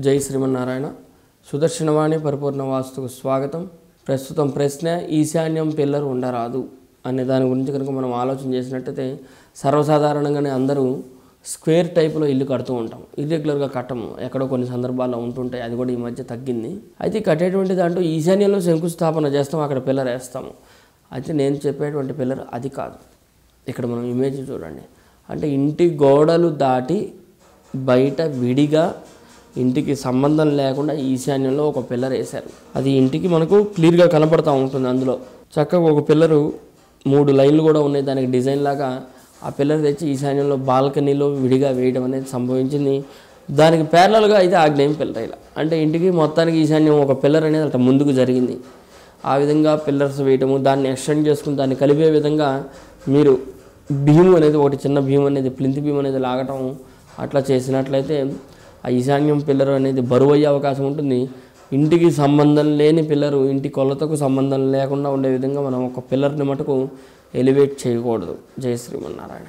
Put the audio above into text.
జై శ్రీమన్నారాయణ. సుదర్శనవాణి పరిపూర్ణ వాస్తుకు స్వాగతం. ప్రస్తుతం ప్రశ్న ఈశాన్యం పిల్లర్ ఉండరాదు అనే దాని గురించి కనుక మనం ఆలోచన చేసినట్టయితే సర్వసాధారణంగానే అందరూ స్క్వేర్ టైప్లో ఇల్లు కడుతూ ఉంటాం. ఇర్రెగ్యులర్గా కట్టము. ఎక్కడో కొన్ని సందర్భాల్లో ఉంటుంటాయి అది కూడా ఈ మధ్య తగ్గింది. అయితే కట్టేటువంటి దాంట్లో ఈశాన్యంలో శంకుస్థాపన చేస్తాం అక్కడ పిల్లర్ వేస్తాము. అయితే నేను చెప్పేటువంటి పిల్లర్ అది కాదు. ఇక్కడ మనం ఇమేజ్ చూడండి. అంటే ఇంటి గోడలు దాటి బయట విడిగా ఇంటికి సంబంధం లేకుండా ఈశాన్యంలో ఒక పిల్లర్ వేశారు. అది ఇంటికి మనకు క్లియర్గా కనపడతా ఉంటుంది అందులో. చక్కగా ఒక పిల్లరు మూడు లైన్లు కూడా ఉన్నాయి. దానికి డిజైన్ లాగా ఆ పిల్లర్ తెచ్చి ఈశాన్యంలో బాల్కనీలో విడిగా వేయడం అనేది సంభవించింది. దానికి ప్యారలల్గా అయితే ఆగ్నేయం పిల్లర్ ఇలా. అంటే ఇంటికి మొత్తానికి ఈశాన్యం ఒక పిల్లర్ అనేది అట్లా ముందుకు జరిగింది. ఆ విధంగా పిల్లర్స్ వేయటము దాన్ని ఎక్స్టెండ్ చేసుకుని దాన్ని కలిపే విధంగా మీరు భీము అనేది ఒకటి చిన్న భీము అనేది ప్లింత్ భీము అనేది లాగటం అట్లా చేసినట్లయితే ఆ ఈశాన్యం పిల్లర్ అనేది బరువు అయ్యే అవకాశం ఉంటుంది. ఇంటికి సంబంధం లేని పిల్లరు ఇంటి కొలతకు సంబంధం లేకుండా ఉండే విధంగా మనం ఒక పిల్లర్ని మటుకు ఎలివేట్ చేయకూడదు. జయ శ్రీమన్నారాయణ